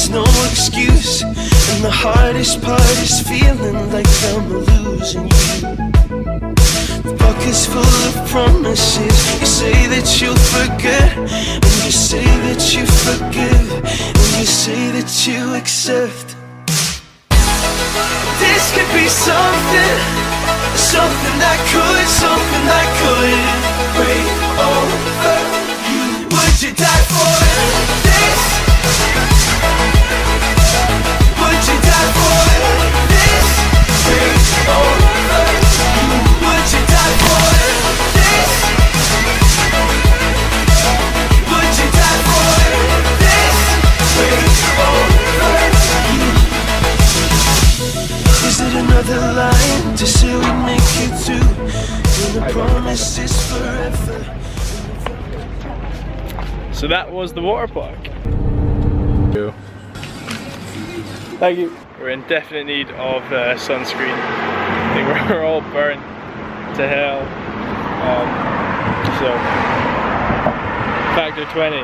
there's no excuse. And the hardest part is feeling like I'm losing you. The bucket's full of promises. You say that you'll forget, and you say that you forgive, and you say that you accept. This could be something, something that could, something that could break over the promise is forever. So that was the water park. Thank you. We're in definite need of uh, sunscreen. I think we're, we're all burnt to hell. Um, so, factor 20.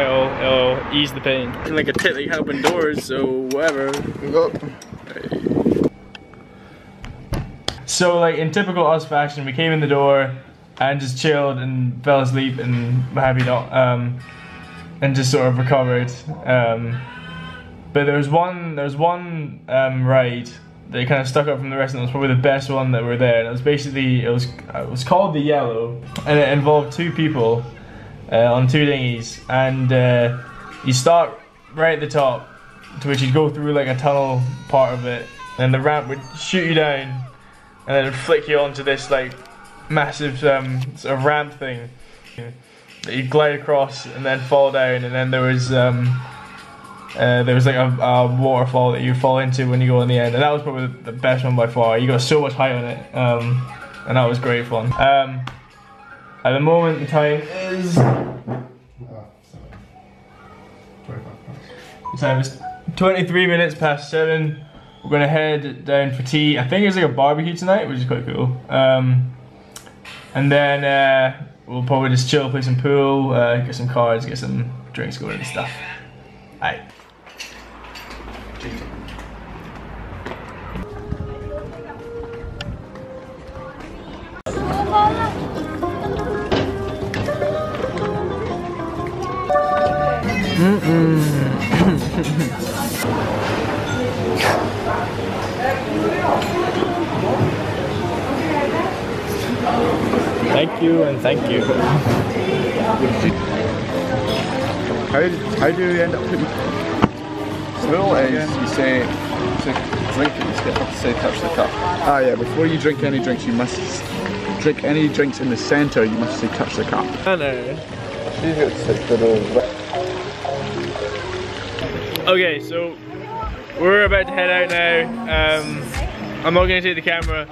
It'll, it'll ease the pain. Like a tit that you can open doors, so whatever. So like in typical us fashion, we came in the door and just chilled and fell asleep and happy not, um, and just sort of recovered. Um, but there was one, there was one um, ride that kind of stuck out from the rest, and it was probably the best one that we were there. And it was basically it was it was called the Yellow, and it involved two people uh, on two dinghies, and uh, you start right at the top, to which you'd go through like a tunnel part of it, and the ramp would shoot you down, and then flick you onto this like massive um, sort of ramp thing that you glide across and then fall down, and then there was um, uh, there was like a, a waterfall that you fall into when you go in the end, and that was probably the best one by far. You got so much height on it, um, and that was great fun. Um, at the moment, the time is the time is 23 minutes past seven. We're gonna head down for tea. I think it's like a barbecue tonight, which is quite cool. Um, and then uh, we'll probably just chill, play some pool, uh, get some cards, get some drinks going and stuff. Alright. Thank you and thank you. How, how do you end up putting Rule is you say to drink it, you have to say touch the cup. Ah yeah, before you drink any drinks you must drink any drinks in the centre, you must say touch the cup. I know. She's a little wet. Okay, so we're about to head out now. Um, I'm not going to take the camera,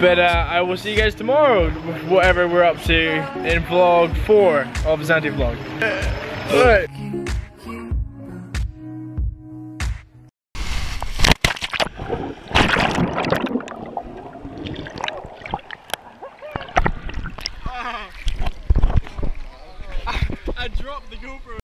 but uh, I will see you guys tomorrow, whatever we're up to in vlog four of Zante vlog. Alright.